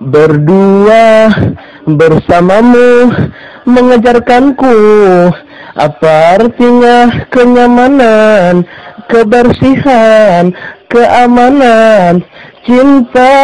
Berdua bersamamu mengajarkanku apa artinya kenyamanan, kebersihan, keamanan, cinta.